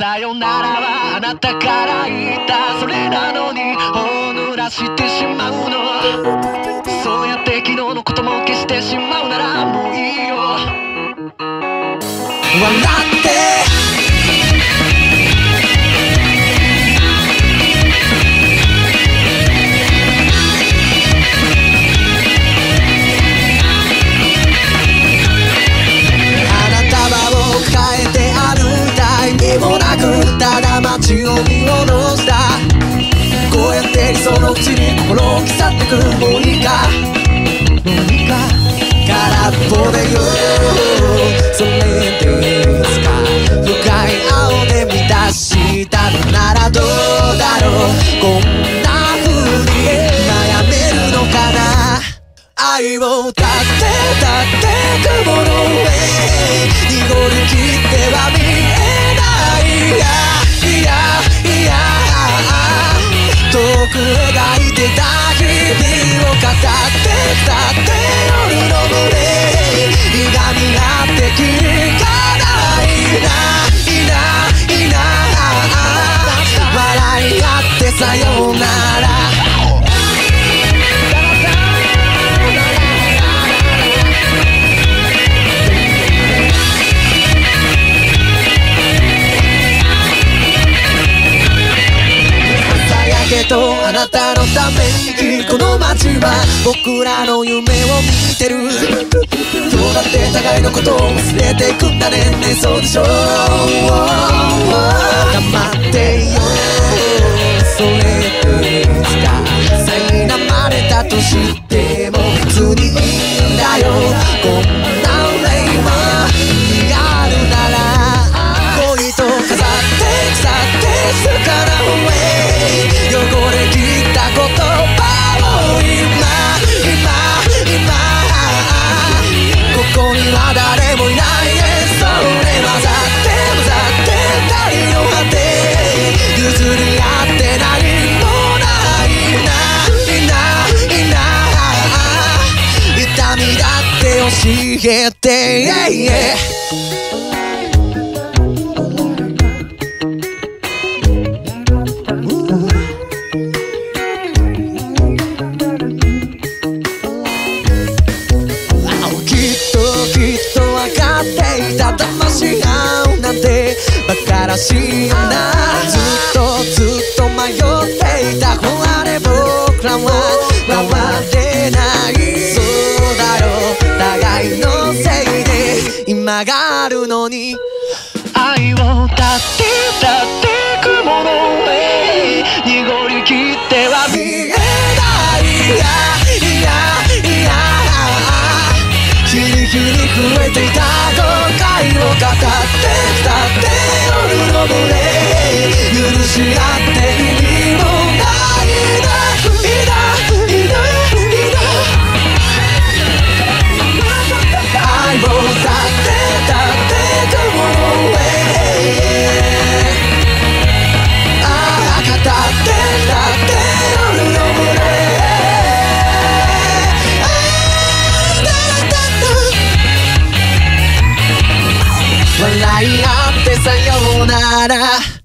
さよならはあなたから言ったそれなのにほぬらしてしまうの。そうやって昨日のことも消してしまうならもういいよ。笑って街を見下ろした。こうやって理想のうちに心を刻ってくもういいか。もういいか。空っぽでよ。それですか。深い青で満たしたのならどうだろう。こんな風に悩めるのかな。愛を歌って歌って雲の上濁りきっては見えないいやい。描いてた日々を語ってたって夜の胸歪がみ合って聞かないないないいな笑い合ってさよとあなたのためにこの街は僕らの夢を見てる。今日だって互いのことを忘れていくんだねねそうでしょう。黙ってよそれですか苛まれたとしても普通にいいんだよ。って教えて yeah, yeah きっときっと分かっていた。騙し合うなんて馬鹿らしいよなで今があるのに。愛を歌って歌って雲の上濁りきっては見えない。いやいやいや日に日に増えていた後悔を語ってきたって夜の群れ許し合笑い合ってさようなら。